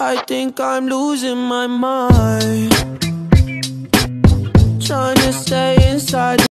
I think I'm losing my mind. Trying to stay inside